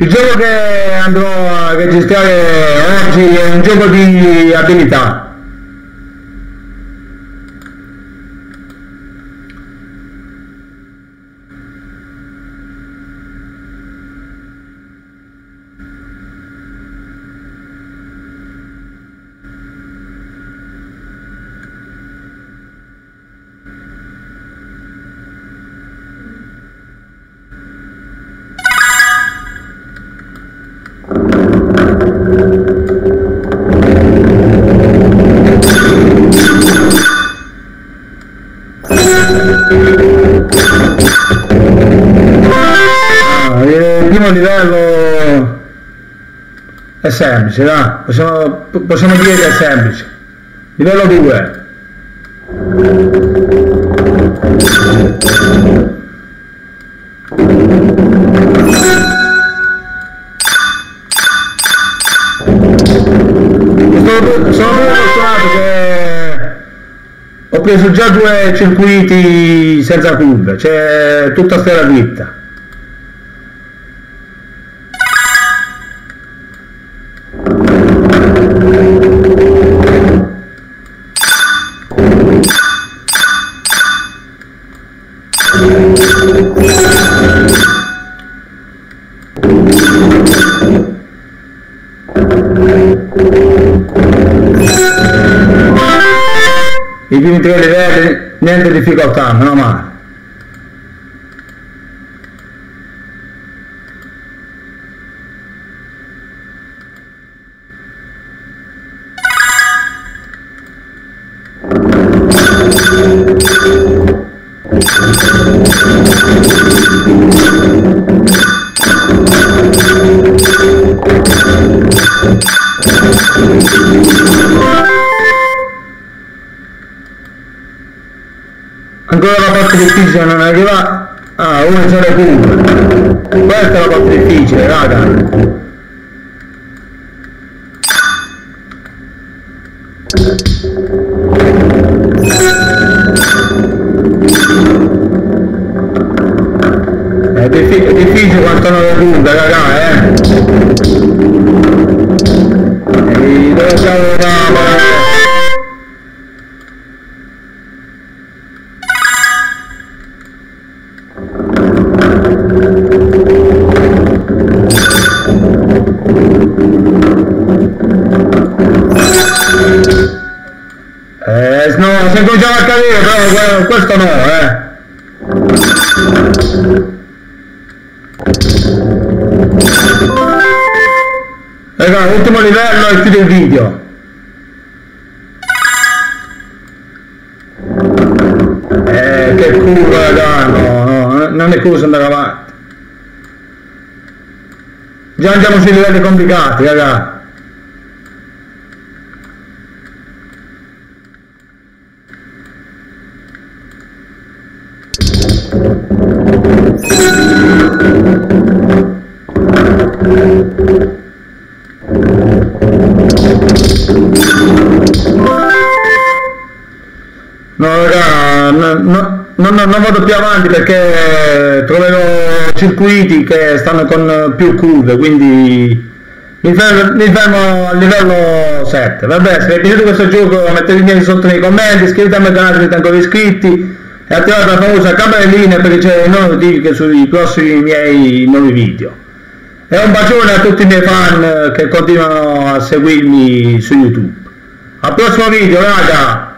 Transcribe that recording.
Il gioco che andrò a registrare oggi è un gioco di abilità. Livello è semplice, va? Possiamo, possiamo dire che è semplice. Livello 2. Fortunato che ho preso già due circuiti senza curve, c'è tutta strada dritta. I primi tre livelli, niente difficoltà, meno male. Ancora la parte difficile non è arrivata. Ah, una c'è le curve. Questa è la parte difficile, raga. È, è difficile quando sono le curve, raga, eh. Eh, no, se cominciava a cadere, però que- questo no, eh. Raga, ultimo livello e chiudo il video. Eh, che culo, raga, no, no, non è cosa andare avanti. Già andiamo sui livelli complicati, raga. No, raga, no, no, no, no, non vado più avanti perché troverò circuiti che stanno con più curve, quindi mi fermo, mi fermo al livello 7. Vabbè, se vi è piaciuto questo gioco mettetemi sotto nei commenti, iscrivetevi al canale se siete ancora iscritti e attivate la famosa campanellina per ricevere nuove notifiche sui prossimi miei nuovi video. E un bacione a tutti i miei fan che continuano a seguirmi su YouTube. Al prossimo video, raga!